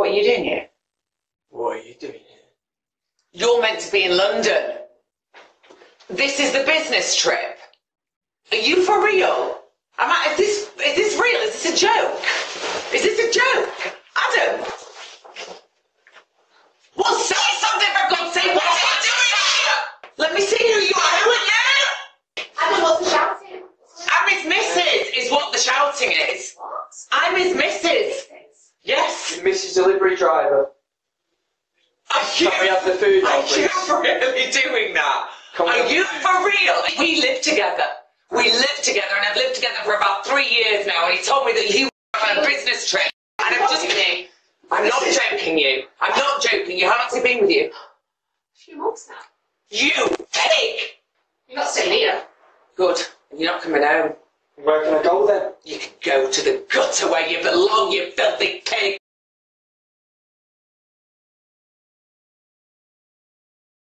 What are you doing here? What are you doing here? You're meant to be in London. This is the business trip. Are you for real? Am I, is this is this real? Is this a joke? Is this a joke? Adam! Well, say something for God's sake! What are you doing here? Let me see who you are. Who are you? Adam, what's the shouting? I'm his missus, is what the shouting is. What? I'm his missus. Yes. Mrs. Delivery Driver. Are you, Can we have the food now, are you really doing that? We Are you for real? We live together. We live together, and I've lived together for about three years now. And he told me that he was on a business trip, and I'm just kidding. I'm not joking you. I'm not joking you. How long's he been with you? A few months now. You pig. You're not staying here. Good. You're not coming home. Where can I go then? You can go to the gutter where you belong, you filthy pig.